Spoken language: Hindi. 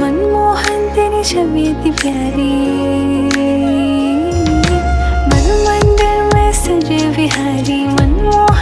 मनमोहन तेरी छवि प्यारी। मन मंदिर में सज बिहारी मनमोहन